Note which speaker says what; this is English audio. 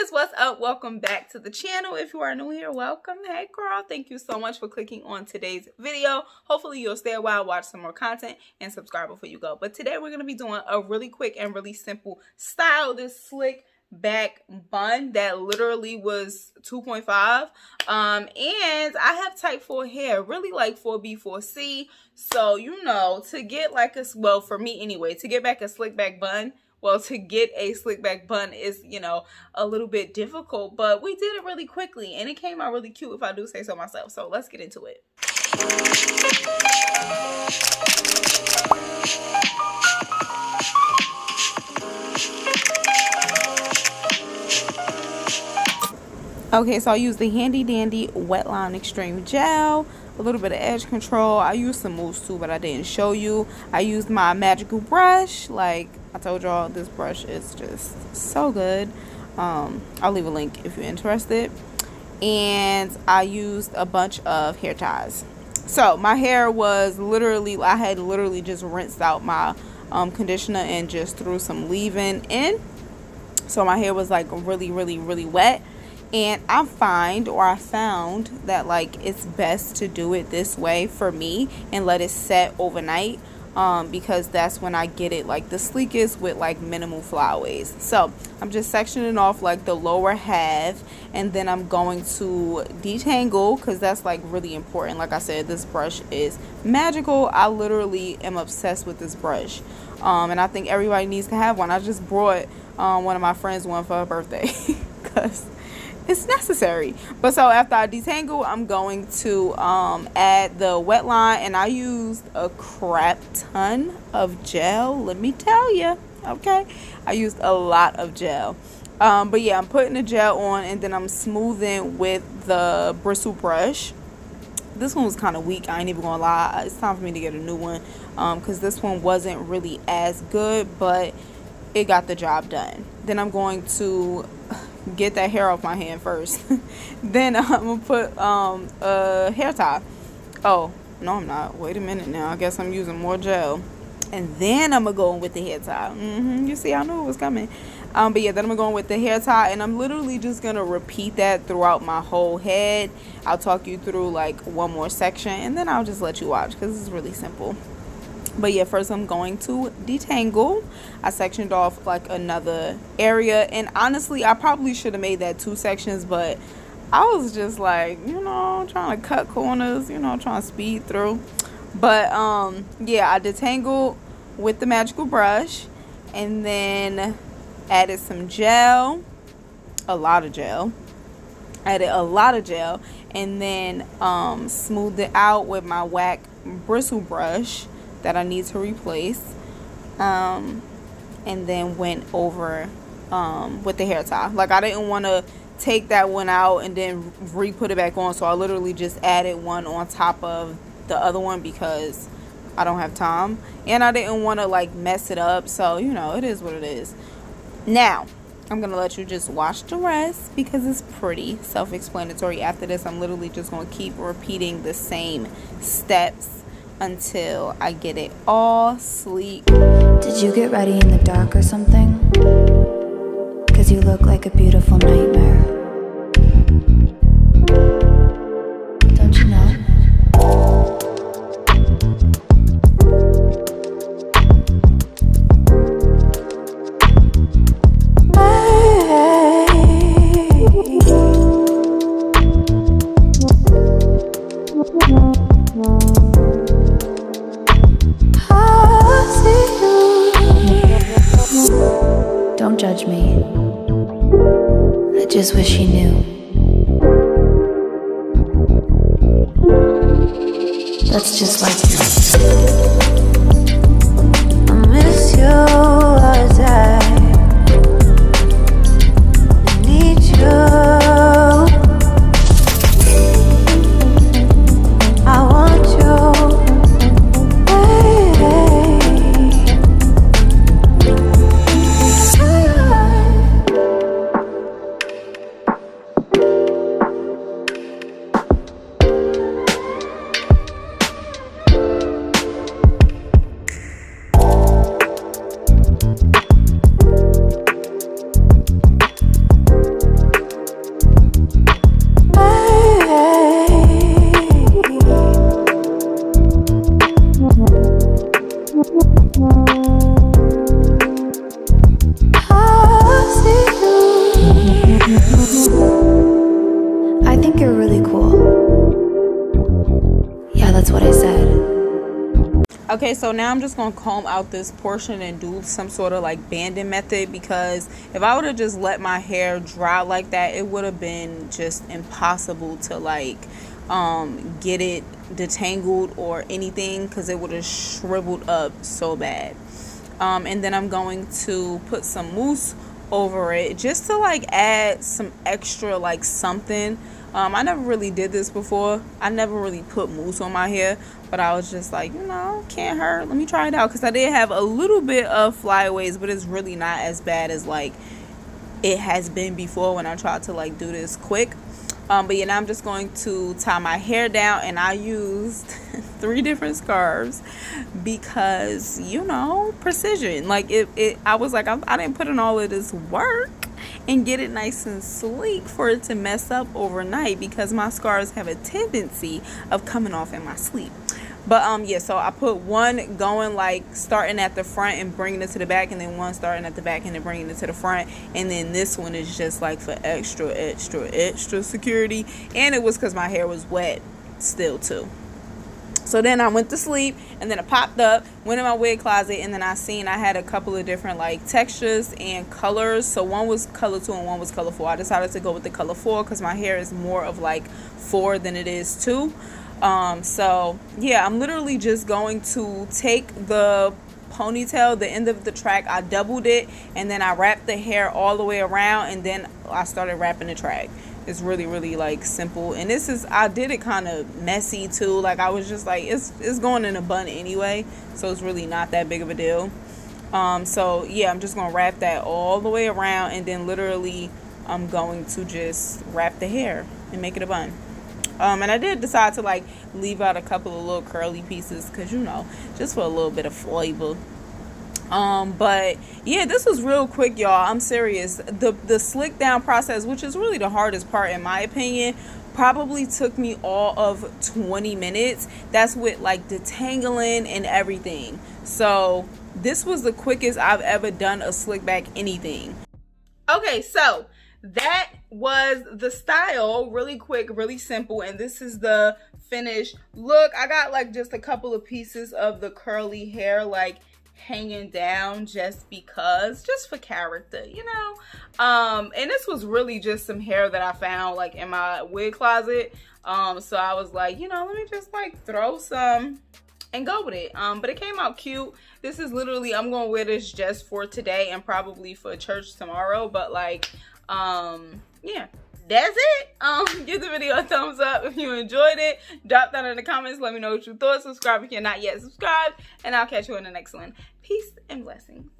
Speaker 1: sis what's up? Welcome back to the channel. If you are new here welcome. Hey girl thank you so much for clicking on today's video. Hopefully you'll stay a while watch some more content and subscribe before you go. But today we're going to be doing a really quick and really simple style this slick back bun that literally was 2.5 um and i have type 4 hair really like 4b 4c so you know to get like a well for me anyway to get back a slick back bun well to get a slick back bun is you know a little bit difficult but we did it really quickly and it came out really cute if i do say so myself so let's get into it. Okay, so I use the Handy Dandy Wetline Extreme Gel, a little bit of edge control. I used some mousse too, but I didn't show you. I used my magical brush, like I told y'all this brush is just so good. Um, I'll leave a link if you're interested. And I used a bunch of hair ties. So my hair was literally, I had literally just rinsed out my um, conditioner and just threw some leave-in in. So my hair was like really, really, really wet. And I find or I found that like it's best to do it this way for me and let it set overnight um, because that's when I get it like the sleekest with like minimal flyaways. So I'm just sectioning off like the lower half and then I'm going to detangle because that's like really important. Like I said, this brush is magical. I literally am obsessed with this brush. Um, and I think everybody needs to have one. I just brought um, one of my friends one for her birthday because it's necessary. But so after I detangle, I'm going to um, add the wet line and I used a crap ton of gel. Let me tell you, okay? I used a lot of gel. Um, but yeah, I'm putting the gel on and then I'm smoothing with the bristle brush. This one was kind of weak. I ain't even gonna lie. It's time for me to get a new one because um, this one wasn't really as good, but it got the job done. Then I'm going to get that hair off my hand first. then I'm gonna put um, a hair tie. Oh, no, I'm not. Wait a minute now. I guess I'm using more gel. And then I'm gonna go in with the hair tie. Mm-hmm. You see, I knew it was coming. Um, but yeah, then I'm going with the hair tie, and I'm literally just gonna repeat that throughout my whole head. I'll talk you through like one more section, and then I'll just let you watch because it's really simple but yeah first i'm going to detangle. I sectioned off like another area. And honestly i probably should have made that two sections but i was just like you know trying to cut corners you know trying to speed through. But um yeah i detangled with the magical brush and then added some gel a lot of gel added a lot of gel and then um smoothed it out with my WAC bristle brush that I need to replace. Um, and then went over um, with the hair tie. Like I didn't want to take that one out and then re-put it back on. So I literally just added one on top of the other one because I don't have time. And I didn't want to like mess it up. So, you know, it is what it is. Now, I'm going to let you just watch the rest because it's pretty self-explanatory. After this, I'm literally just going to keep repeating the same steps until I get it all sleep.
Speaker 2: Did you get ready in the dark or something? Cause you look like a beautiful nightmare. Me. I just wish he knew. That's just like you.
Speaker 1: Okay, so now I'm just gonna comb out this portion and do some sort of like banding method because if I would have just let my hair dry like that, it would have been just impossible to like um, get it detangled or anything because it would have shriveled up so bad. Um, and then I'm going to put some mousse over it just to like add some extra like something um, I never really did this before. I never really put mousse on my hair, but I was just like, you know, can't hurt. Let me try it out because I did have a little bit of flyaways, but it's really not as bad as like it has been before when I tried to like do this quick. Um, but yeah, now I'm just going to tie my hair down, and I used three different scarves because you know precision. Like it, it I was like, I, I didn't put in all of this work and get it nice and sleek for it to mess up overnight because my scars have a tendency of coming off in my sleep. But um yeah so i put one going like starting at the front and bringing it to the back and then one starting at the back and then bringing it to the front. And then this one is just like for extra extra extra security. And it was because my hair was wet still too so then I went to sleep and then I popped up, went in my wig closet, and then I seen I had a couple of different like textures and colors. So one was color two and one was color four. I decided to go with the color four because my hair is more of like four than it is two. Um, so yeah, I'm literally just going to take the ponytail, the end of the track, I doubled it and then I wrapped the hair all the way around and then I started wrapping the track it's really really like simple. And this is i did it kind of messy too. Like i was just like it's it's going in a bun anyway so it's really not that big of a deal. Um so yeah i'm just gonna wrap that all the way around and then literally i'm going to just wrap the hair and make it a bun. Um and i did decide to like leave out a couple of little curly pieces because you know just for a little bit of flavor um but yeah this was real quick y'all. I'm serious. The the slick down process which is really the hardest part in my opinion probably took me all of 20 minutes. That's with like detangling and everything. So this was the quickest i've ever done a slick back anything. Okay so that was the style. Really quick really simple and this is the finished look. I got like just a couple of pieces of the curly hair like hanging down just because just for character you know um and this was really just some hair that i found like in my wig closet um so i was like you know let me just like throw some and go with it um but it came out cute this is literally i'm gonna wear this just for today and probably for church tomorrow but like um yeah that's it. Um, give the video a thumbs up if you enjoyed it. Drop down in the comments. Let me know what you thought. Subscribe if you're not yet subscribed. And I'll catch you in the next one. Peace and blessings.